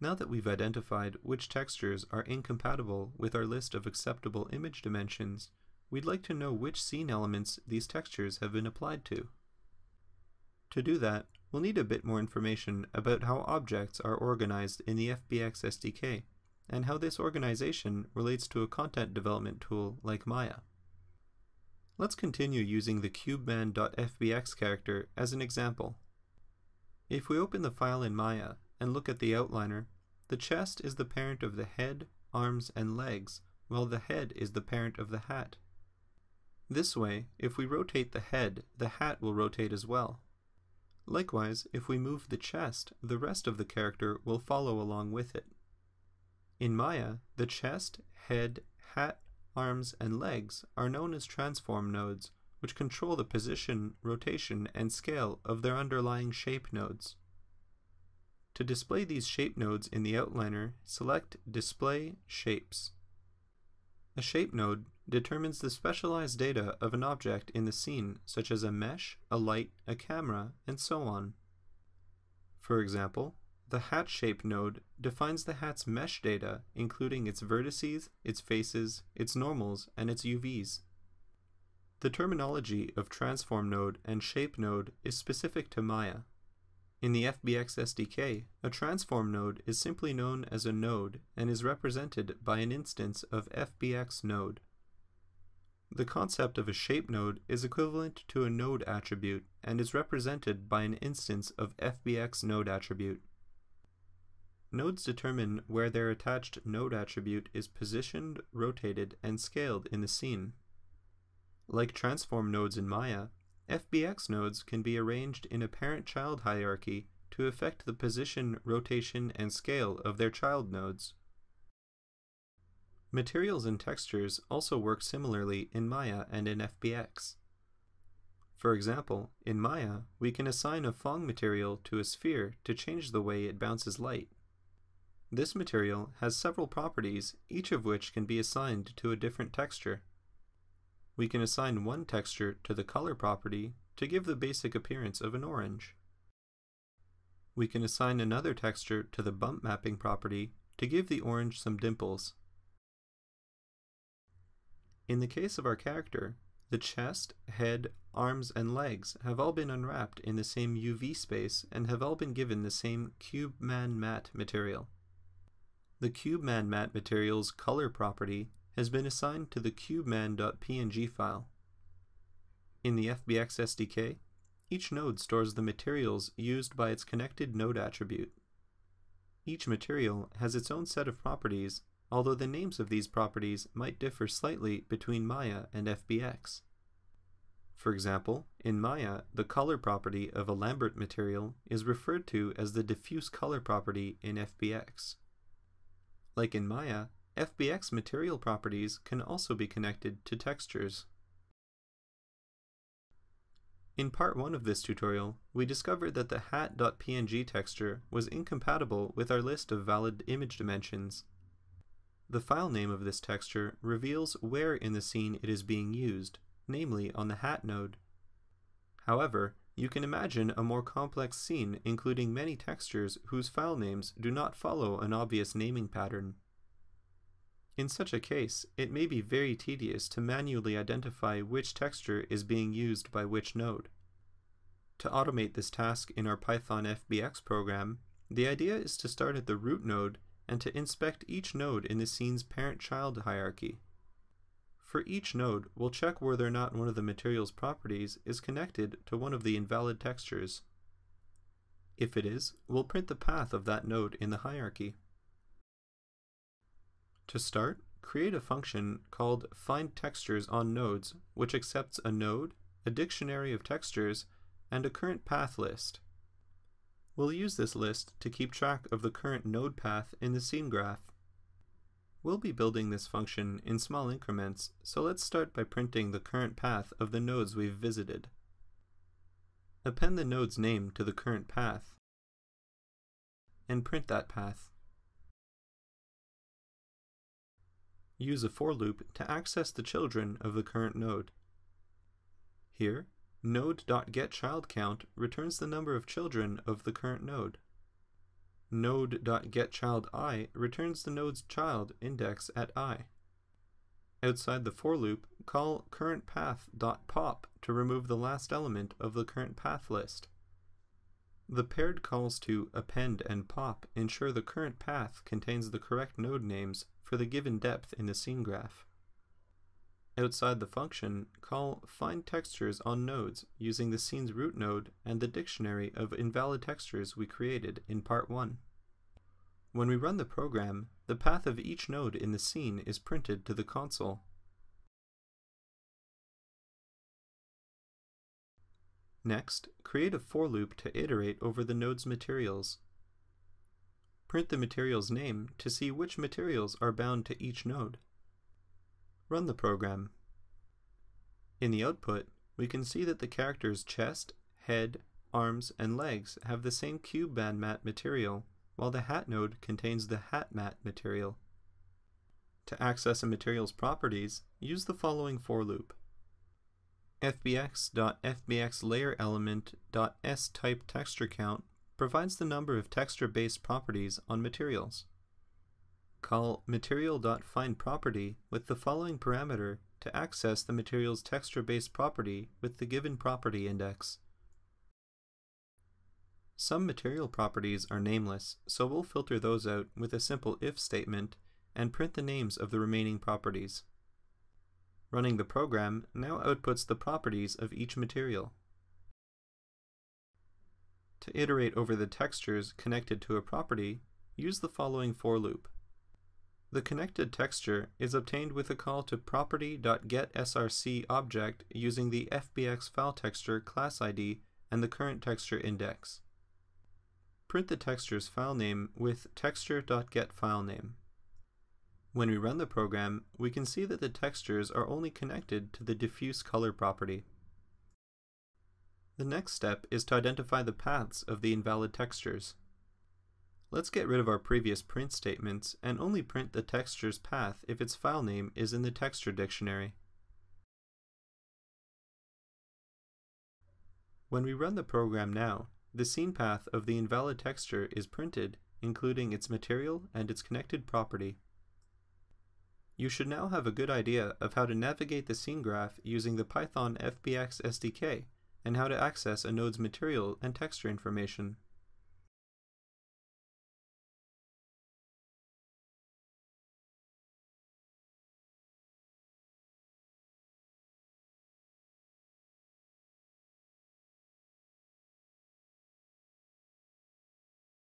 Now that we've identified which textures are incompatible with our list of acceptable image dimensions, we'd like to know which scene elements these textures have been applied to. To do that, we'll need a bit more information about how objects are organized in the FBX SDK, and how this organization relates to a content development tool like Maya. Let's continue using the cubeman.fbx character as an example. If we open the file in Maya and look at the outliner, the chest is the parent of the head, arms, and legs, while the head is the parent of the hat. This way, if we rotate the head, the hat will rotate as well. Likewise, if we move the chest, the rest of the character will follow along with it. In Maya, the chest, head, hat, arms, and legs are known as transform nodes, which control the position, rotation, and scale of their underlying shape nodes. To display these shape nodes in the outliner, select Display Shapes. A shape node determines the specialized data of an object in the scene, such as a mesh, a light, a camera, and so on. For example, the hat shape node defines the hat's mesh data, including its vertices, its faces, its normals, and its UVs. The terminology of transform node and shape node is specific to Maya. In the FBX SDK, a transform node is simply known as a node and is represented by an instance of FBX node. The concept of a shape node is equivalent to a node attribute and is represented by an instance of FBX node attribute. Nodes determine where their attached node attribute is positioned, rotated, and scaled in the scene. Like transform nodes in Maya, FBX nodes can be arranged in a parent-child hierarchy to affect the position, rotation, and scale of their child nodes. Materials and textures also work similarly in Maya and in FBX. For example, in Maya, we can assign a Phong material to a sphere to change the way it bounces light. This material has several properties, each of which can be assigned to a different texture. We can assign one texture to the color property to give the basic appearance of an orange. We can assign another texture to the bump mapping property to give the orange some dimples. In the case of our character, the chest, head, arms, and legs have all been unwrapped in the same UV space and have all been given the same Cube Man matte material. The Cube Man matte material's color property has been assigned to the cubeman.png file. In the FBX SDK, each node stores the materials used by its connected node attribute. Each material has its own set of properties, although the names of these properties might differ slightly between Maya and FBX. For example, in Maya, the color property of a Lambert material is referred to as the diffuse color property in FBX. Like in Maya, FBX material properties can also be connected to textures. In part 1 of this tutorial, we discovered that the hat.png texture was incompatible with our list of valid image dimensions. The file name of this texture reveals where in the scene it is being used, namely on the hat node. However, you can imagine a more complex scene including many textures whose file names do not follow an obvious naming pattern. In such a case, it may be very tedious to manually identify which texture is being used by which node. To automate this task in our Python FBX program, the idea is to start at the root node and to inspect each node in the scene's parent-child hierarchy. For each node, we'll check whether or not one of the material's properties is connected to one of the invalid textures. If it is, we'll print the path of that node in the hierarchy. To start, create a function called findTexturesOnNodes, which accepts a node, a dictionary of textures, and a current path list. We'll use this list to keep track of the current node path in the scene graph. We'll be building this function in small increments, so let's start by printing the current path of the nodes we've visited. Append the node's name to the current path, and print that path. Use a for loop to access the children of the current node. Here, node.getChildCount returns the number of children of the current node. node.getChildI returns the node's child index at i. Outside the for loop, call currentPath.pop to remove the last element of the current path list. The paired calls to append and pop ensure the current path contains the correct node names for the given depth in the scene graph. Outside the function, call find textures on nodes using the scene's root node and the dictionary of invalid textures we created in part 1. When we run the program, the path of each node in the scene is printed to the console. Next, create a for loop to iterate over the node's materials. Print the material's name to see which materials are bound to each node. Run the program. In the output, we can see that the character's chest, head, arms, and legs have the same Cube Man mat material, while the hat node contains the hat mat material. To access a material's properties, use the following for loop. fbx.fbxLayerElement.sType texture count provides the number of texture-based properties on materials. Call material.findProperty with the following parameter to access the material's texture-based property with the given property index. Some material properties are nameless, so we'll filter those out with a simple if statement and print the names of the remaining properties. Running the program now outputs the properties of each material. To iterate over the textures connected to a property, use the following for loop. The connected texture is obtained with a call to property.getSRC object using the FBX file texture class ID and the current texture index. Print the texture's file name with texture.getFilename. When we run the program, we can see that the textures are only connected to the diffuse color property. The next step is to identify the paths of the invalid textures. Let's get rid of our previous print statements and only print the texture's path if its file name is in the texture dictionary. When we run the program now, the scene path of the invalid texture is printed, including its material and its connected property. You should now have a good idea of how to navigate the scene graph using the Python FBX SDK and how to access a node's material and texture information.